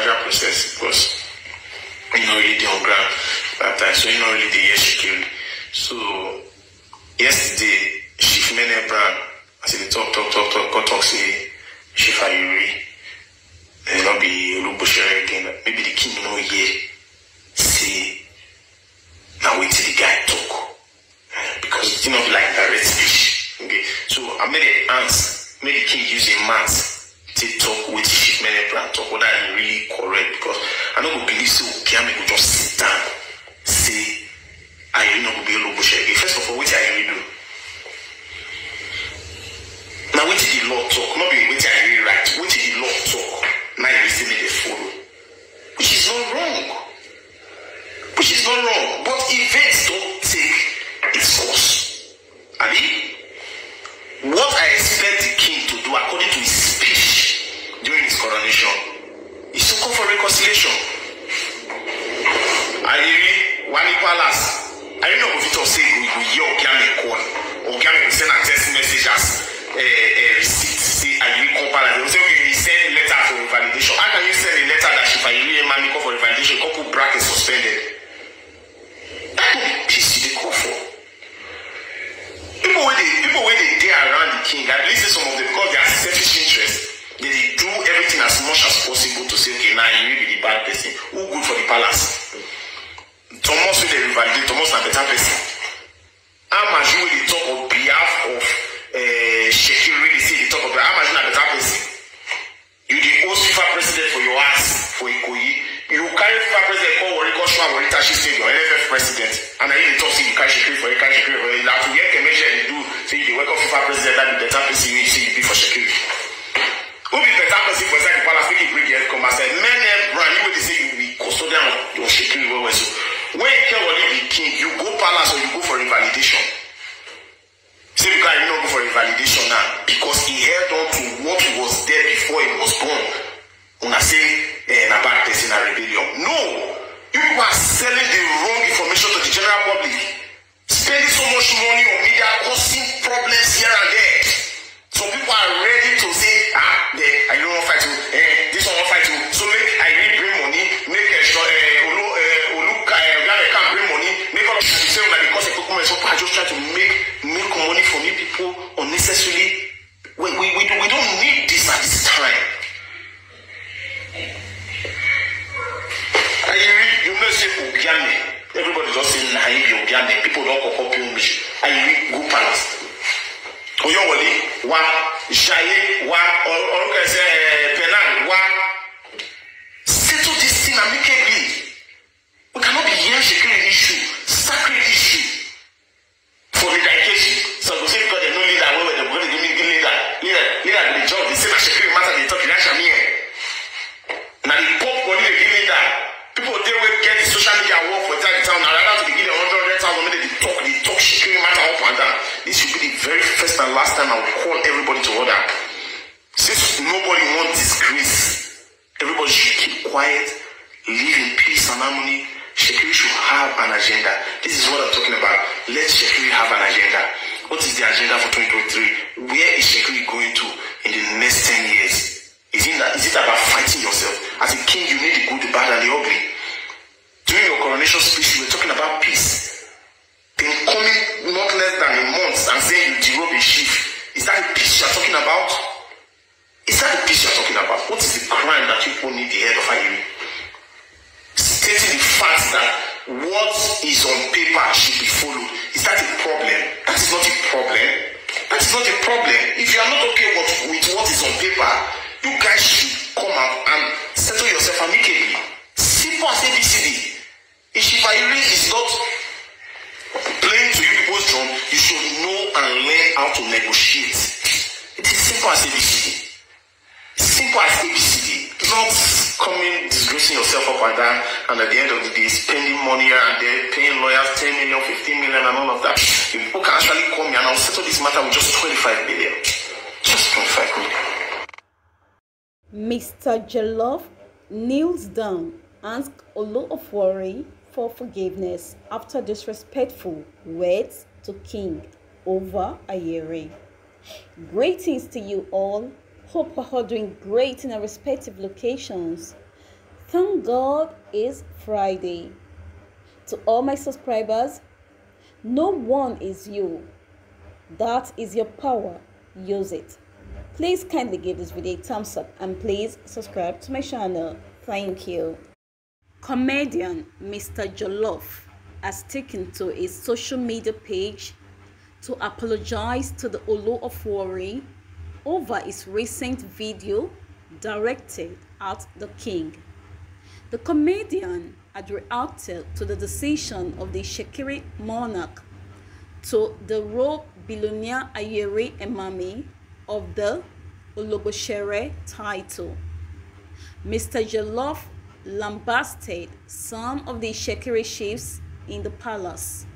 process because you know really dey on ground that time so you know really dey hear shekiri so yesterday chief mene brown as e dey talk talk talk talk come talk say chief ayuri eh, no be olugbosere again maybe the king no hear say na wetin the guy talk. Eh, because the thing no be like direct speech okay? So i made a ants make the king use a mouth take talk wetin chief mene brown talk whether e really correct because i no go believe say okiame go just sit down say ayeri no go be ologbosere again first of all wetin ayeri do? Na wetin the law talk? No be wetin ayeri write. Wetin the law talk? Na ayeri say make dem follow. Which is not wrong. Which is not wrong. But events na ayeri be the bad person. Who good for the palace? Thomas wey dey revalidate thomas na better person. Amaju wey dey talk on behalf of uh, shekiri wey dey say dey talk on behalf. Amaju na better person? You dey host fifa president for your house for ikoyi. You carry fifa president come warri come show am warri tashi stadium nff president. And na you dey talk say you carry shekiri for you carry shekiri for you na to hear kemeje dey do say you dey welcome fifa president that be better person you say you be for shekiri when last time i call everybody to order. Since nobody wan disgrace everybody should keep quiet live in peace and harmony. Shekiri should have an agenda. This is what i'm talking about. Let shekiri have an agenda. What is the agenda for 2023 where is shekiri going to in the next 10 years? Is it, is it about fighting yourself? As a king you need the good the bad and the ugly. During your coronation speech you were talking about peace coming not less than a month and saying you derobe a chief is that the peace you are talking about? Is that the peace you are talking about? What is the crime that people need the head of ayiri stating the fact that what is on paper should be followed. Is that a problem? That is not a problem. That is not a problem. If you are not okay with, with what is on paper you guys should come out and settle yourself amicably. Simple as abcd if ayiri is not you should know and learn how to negotiate it is simple as abcd simple as abcd not coming disgracing yourself up and down and at the end of the day spending money and there paying lawyers ten million fifteen million and all of that you people can actually call me and i will settle this matter with just twenty-five million just twenty-five million. Mr. Jollof kneels down, asks Oloofori for forgiveness after disrespectful words to King over Ayiri. Greetings to you all. Hope we're all doing great in our respective locations. Thank God it's Friday. To all my subscribers, no one is you. That is your power. Use it. Please kindly give this video a thumbs up and please subscribe to my channel. Thank you. Comedian Mr. Jollof has taken to his social media page to apologize to the Olu of Warri over his recent video directed at the king. The comedian had reacted to the decision of the Shekiri monarch to the robe billionaire Ayiri Emami of the Ologbotsere title. Mr. Jollof lambasted some of the Shekiri chiefs in the palace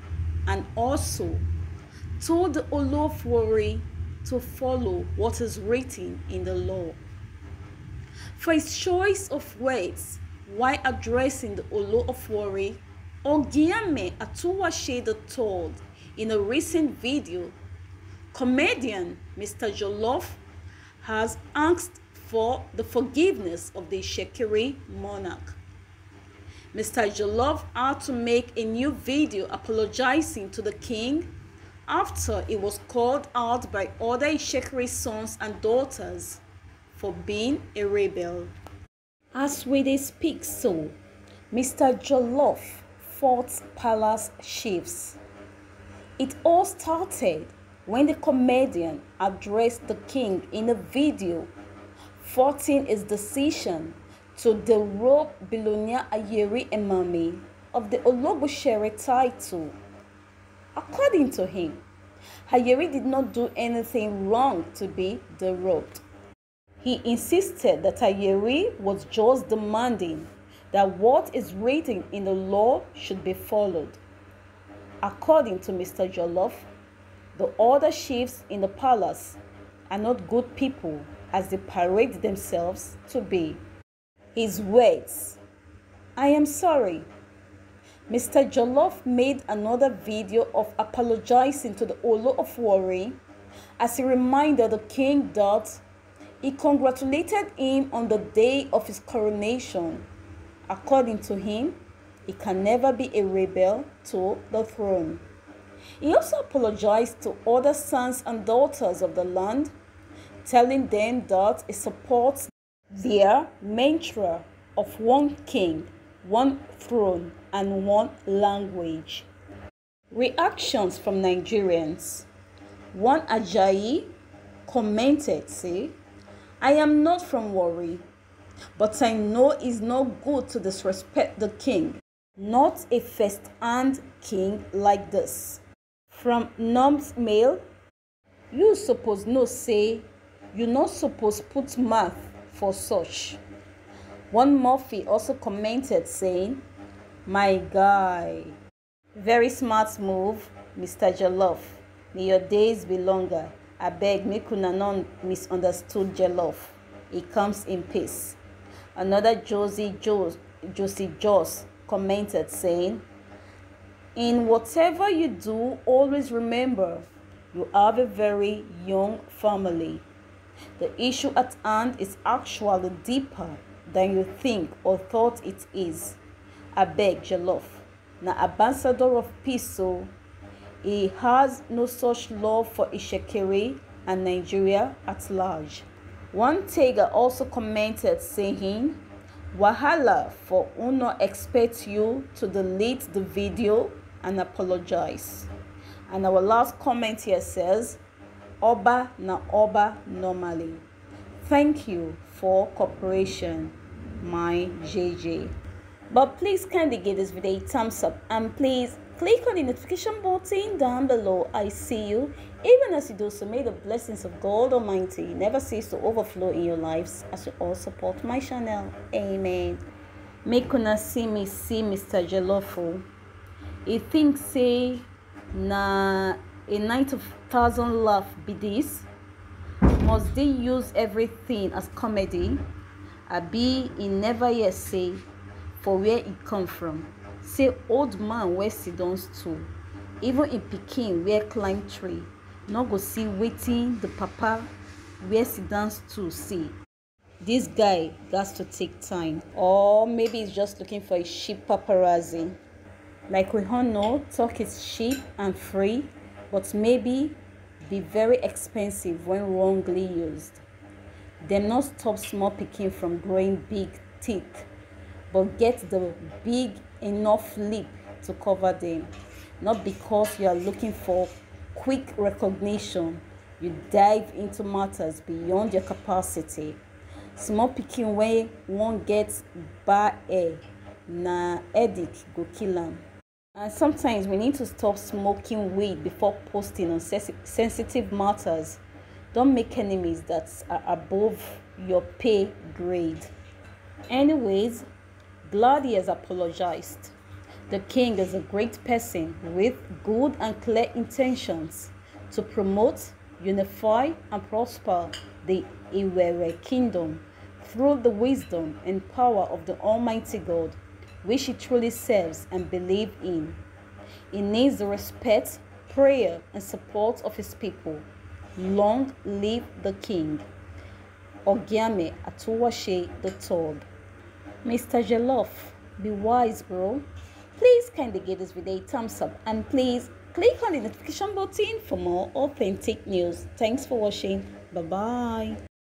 and also told the Olofwori to follow what is written in the law. For his choice of words while addressing the Olofwori, Ogiame Atuwasheda told in a recent video, comedian Mr. Jollof has asked for the forgiveness of the Shekiri monarch. Mr. Jollof had to make a new video apologizing to the king after he was called out by other Shekiri sons and daughters for being a rebel. As we speak so, Mr. Jollof fought palace chiefs. It all started when the comedian addressed the king in a video faulting his decision to derobe Billionaire Ayeri Emami of the Ologbotsere title. According to him, Ayeri did not do anything wrong to be derobed. He insisted that Ayeri was just demanding that what is written in the law should be followed. According to Mr. Jollof, the other chiefs in the palace are not good people as they parade themselves to be. His words I am sorry. Mr. Jollof made another video of apologizing to the Olu of Warri as he reminded the king that he congratulated him on the day of his coronation. According to him, he can never be a rebel to the throne. He also apologized to other sons and daughters of the land, telling them that he supports their mantra of one king, one throne, and one language. Reactions from Nigerians. One Ajayi commented, say, I am not from Warri, but I know it's not good to disrespect the king, not a first-hand king like this. From Noms Mail, you suppose no say, you not suppose put math for such. One Murphy also commented saying, My guy, very smart move, Mr. Jollof. May your days be longer. I beg, make una non misunderstood Jollof. It comes in peace. Another Josie Jos, Josie Joss commented saying, In whatever you do, always remember you have a very young family. The issue at hand is actually deeper than you think or thought it is. I beg Jollof. Na ambassador of peace he has no such love for Ishekiri and Nigeria at large. One Tega also commented saying, Wahala for Uno expect you to delete the video and apologize. And our last comment here says, Oba na Oba normally. Thank you for cooperation, my JJ. But please kindly give this video a thumbs up and please click on the notification button down below. I see you. Even as you do so, may the blessings of God Almighty never cease to overflow in your lives as you all support my channel. Amen. Make una see me see Mr. Jellofo. He thinks say na a night of thousand laugh be this. Must they use everything as comedy? Abi he never yet say for where e come from say old man wey sit down stool even im pikin wey climb tree no go see wetin the papa wey sit down stool see this guy got to take time. Or maybe he's just looking for a cheap paparazzi. Like we all know, talk is cheap and free, but maybe be very expensive when wrongly used. Dem not stop small pikin from growing big teeth, but get the big enough lip to cover them. Not because you are looking for quick recognition, you dive into matters beyond your capacity. Small pikin wey wan get bad hair na headache go kill am. And sometimes we need to stop smoking weed before posting on sensi- sensitive matters. Don't make enemies that are above your pay grade. Anyways, he has apologized. The king is a great person with good and clear intentions to promote, unify, and prosper the Iwere kingdom through the wisdom and power of the Almighty God, which he truly serves and believes in. He needs the respect, prayer, and support of his people. Long live the king. Ogiame Atuwatse III. Mr. Jollof, be wise, bro. Please kindly give this video a thumbs up and please click on the notification button for more authentic news. Thanks for watching. Bye bye.